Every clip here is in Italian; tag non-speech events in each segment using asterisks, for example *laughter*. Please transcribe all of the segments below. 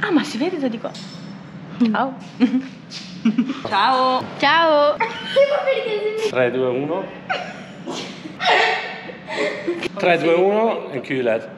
Ah, ma si vede da di qua. Ciao. *laughs* Ciao. Ciao. 3, 2, 1. 3, 2, 1 e chiulet.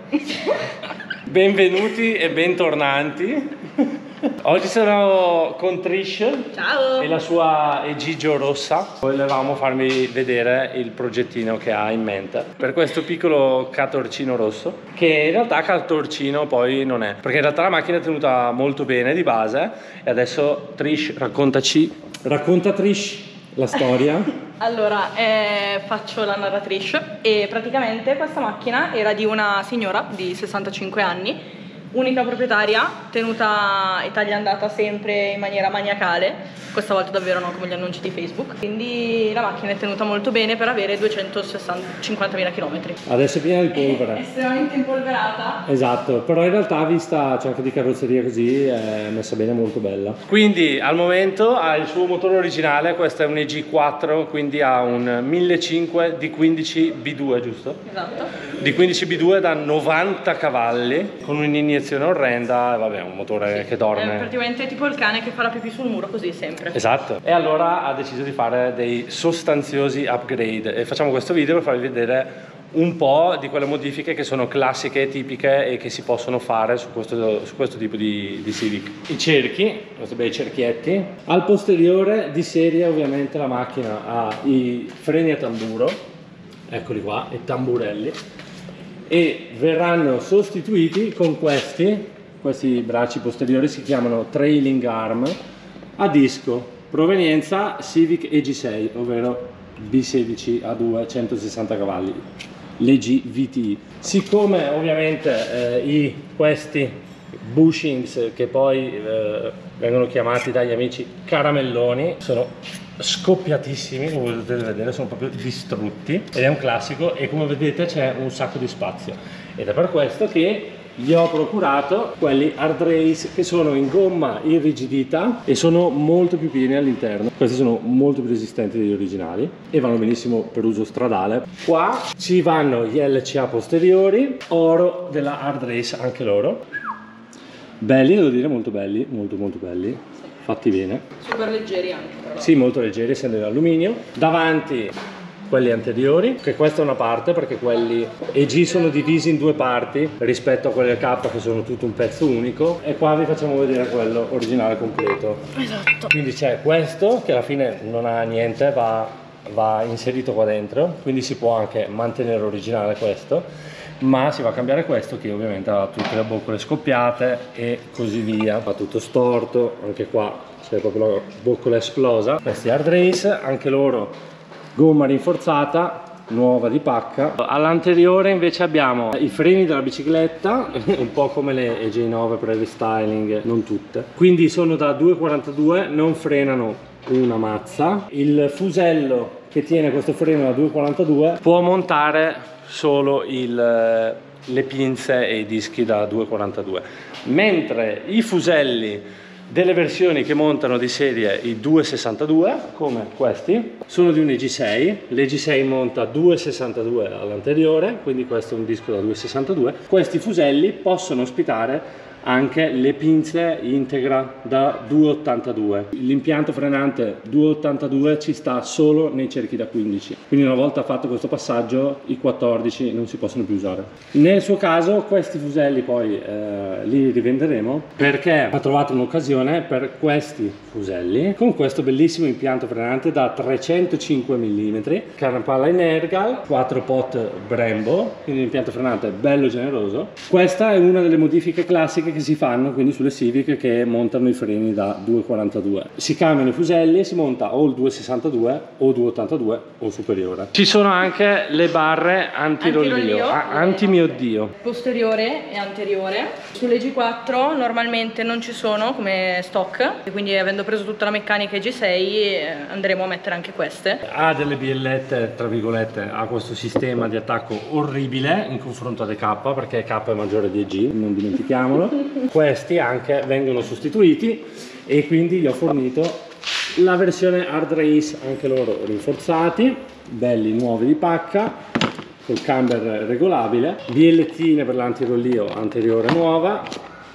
Benvenuti e bentornati. Oggi sono con Trish Ciao. e la sua Egigio rossa. Volevamo farvi vedere il progettino che ha in mente per questo piccolo catorcino rosso, che in realtà catorcino poi non è, perché in realtà la macchina è tenuta molto bene di base e adesso Trish raccontaci, racconta Trish la storia. *laughs* Allora, eh, faccio la narratrice e praticamente questa macchina era di una signora di 65 anni, unica proprietaria, tenuta italiandata sempre in maniera maniacale, questa volta davvero non come gli annunci di Facebook. Quindi la macchina è tenuta molto bene per avere 250.000 km. Adesso è piena di È polvere. estremamente impolverata. Esatto, però in realtà vista c'è anche di carrozzeria così è messa bene molto bella. Quindi al momento ha il suo motore originale, questo è un EG4, quindi ha un 1500 di 15 B2, giusto? Esatto. Di 15 B2 da 90 cavalli con un'iniezione orrenda e vabbè, un motore che È dorme. praticamente tipo il cane che fa la pipì sul muro così sempre. Esatto. E allora ha deciso di fare dei sostanziosi upgrade e facciamo questo video per farvi vedere un po' di quelle modifiche che sono classiche, tipiche e che si possono fare su questo, su questo tipo di, di Civic. I cerchi, questi bei cerchietti. Al posteriore di serie ovviamente la macchina ha i freni a tamburo, eccoli qua, i tamburelli, e verranno sostituiti con questi, questi bracci posteriori si chiamano trailing arm, a disco, provenienza Civic EG6, ovvero B16 A2 160 cavalli, le GVT. Siccome ovviamente eh, i, questi bushings che poi eh, vengono chiamati dagli amici caramelloni sono scoppiatissimi come potete vedere sono proprio distrutti ed è un classico e come vedete c'è un sacco di spazio. Ed è per questo che gli ho procurato quelli hard race che sono in gomma irrigidita e sono molto più pieni all'interno. Questi sono molto più resistenti degli originali e vanno benissimo per uso stradale. Qua ci vanno gli LCA posteriori oro della hard race anche loro belli devo dire molto belli molto molto belli fatti bene Super leggeri anche però. sì, molto leggeri, essendo in alluminio. Davanti quelli anteriori, che questa è una parte perché quelli EG sono divisi in due parti rispetto a quelli K che sono tutto un pezzo unico e qua vi facciamo vedere quello originale completo. Esatto. Quindi c'è questo che alla fine non ha niente, va, va inserito qua dentro, quindi si può anche mantenere originale questo, ma si va a cambiare questo che ovviamente ha tutte le boccole scoppiate e così via, va tutto storto, anche qua c'è proprio la boccola esplosa. Questi hard race, anche loro gomma rinforzata, nuova di pacca. All'anteriore invece abbiamo i freni della bicicletta, *laughs* un po' come le EJ9 per il restyling, non tutte. Quindi sono da 2,42, non frenano una mazza. Il fusello che tiene questo freno da 2,42 può montare solo il, le pinze e i dischi da 2,42, mentre i fuselli delle versioni che montano di serie i 262 come questi sono di un EG6 l'EG6 monta 262 all'anteriore quindi questo è un disco da 262 questi fuselli possono ospitare anche le pinze integra da 282 l'impianto frenante 282 ci sta solo nei cerchi da 15 quindi una volta fatto questo passaggio i 14 non si possono più usare. Nel suo caso questi fuselli poi eh, li rivenderemo perché ha trovato un'occasione per questi fuselli con questo bellissimo impianto frenante da 305 mm carapalla in Ergal 4 pot Brembo quindi l'impianto frenante bello generoso. Questa è una delle modifiche classiche che si fanno quindi sulle Civic che montano i freni da 2,42 si cambiano i fuselli e si monta o il 2,62 o 2,82 o superiore ci sono anche le barre antirollio Antirollio. ah, anti mio dio Posteriore e anteriore. Sulle G4 normalmente non ci sono come stock, e quindi avendo preso tutta la meccanica G6 eh, andremo a mettere anche queste. ha delle biellette, tra virgolette, ha questo sistema di attacco orribile in confronto alle K, perché K è maggiore di EG, non dimentichiamolo. Questi anche vengono sostituiti e quindi gli ho fornito la versione Hard Race, anche loro rinforzati. belli nuovi di pacca col camber regolabile biellettine per l'antirollio anteriore nuova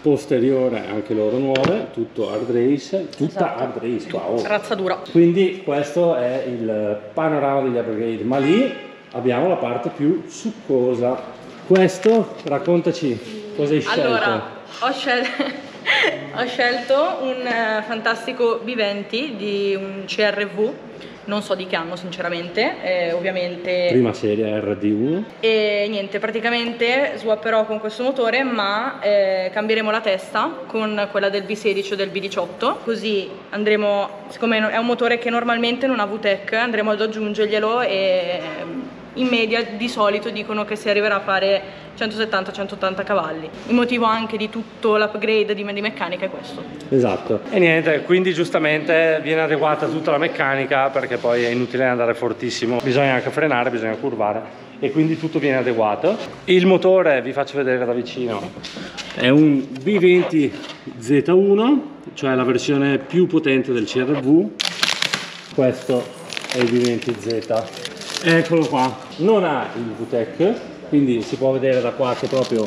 posteriore anche loro nuove tutto hard race tutta Esatto. hard race qua oh. Razza dura. quindi questo è il panorama degli upgrade ma lì abbiamo la parte più succosa questo raccontaci cosa hai scelto Allora, ho, scel- *laughs* ho scelto un eh, fantastico B20 di un CRV, non so di che anno sinceramente, eh, ovviamente. prima serie RD1 E niente, praticamente swapperò con questo motore, ma eh, cambieremo la testa con quella del V16 o del V18. Così andremo, siccome è un motore che normalmente non ha VTEC, andremo ad aggiungerglielo e in media di solito dicono che si arriverà a fare 170-180 cavalli. Il motivo anche di tutto l'upgrade di, di meccanica è questo. Esatto. E niente, quindi giustamente viene adeguata tutta la meccanica perché poi è inutile andare fortissimo, bisogna anche frenare, bisogna curvare e quindi tutto viene adeguato. Il motore, vi faccio vedere da vicino, è un V20 Z1, cioè la versione più potente del CRV. Questo è il V20 Z. Eccolo qua, non ha il VTEC, quindi si può vedere da qua che proprio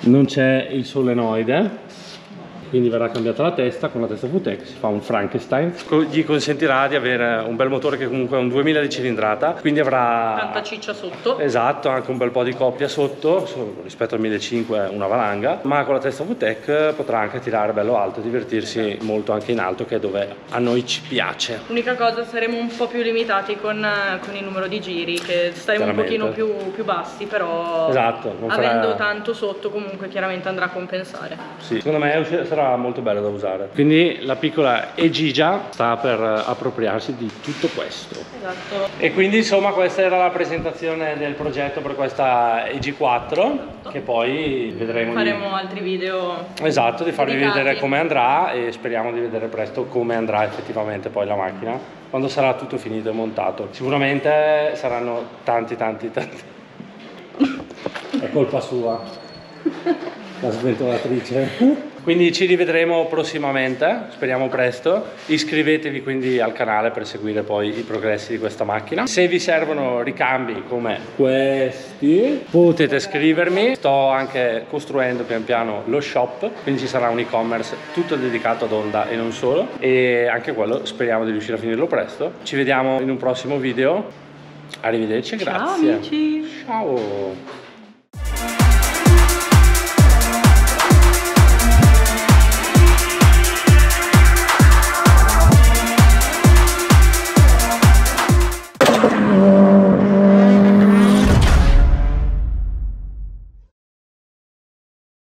non c'è il solenoide quindi verrà cambiata la testa con la testa VTEC si fa un Frankenstein. Gli consentirà di avere un bel motore che comunque è un 2000 di cilindrata quindi avrà Tanta ciccia sotto. esatto anche un bel po' di coppia sotto so- rispetto al 1500 è una valanga. Ma con la testa VTEC potrà anche tirare bello alto e divertirsi molto anche in alto che è dove a noi ci piace. L'unica cosa saremo un po' più limitati con, con il numero di giri, che staremo un pochino più, più bassi, però Esatto, non farà- avendo tanto sotto comunque chiaramente andrà a compensare. Sì, secondo me usci- sarà molto bello da usare. Quindi la piccola Egigia sta per appropriarsi di tutto questo. Esatto. E quindi insomma questa era la presentazione del progetto per questa EG4 che poi vedremo di- Faremo altri video. Esatto, di farvi dedicati. vedere come andrà e speriamo di vedere presto come andrà effettivamente poi la macchina quando sarà tutto finito e montato. Sicuramente saranno tanti tanti tanti. *laughs* È colpa sua. La sventolatrice. Quindi ci rivedremo prossimamente, speriamo presto. Iscrivetevi quindi al canale per seguire poi i progressi di questa macchina. Se vi servono ricambi come questi, potete scrivermi. Sto anche costruendo pian piano lo shop, quindi ci sarà un e-commerce tutto dedicato ad Honda e non solo. E anche quello speriamo di riuscire a finirlo presto. Ci vediamo in un prossimo video. Arrivederci, Ciao grazie. amici! Ciao.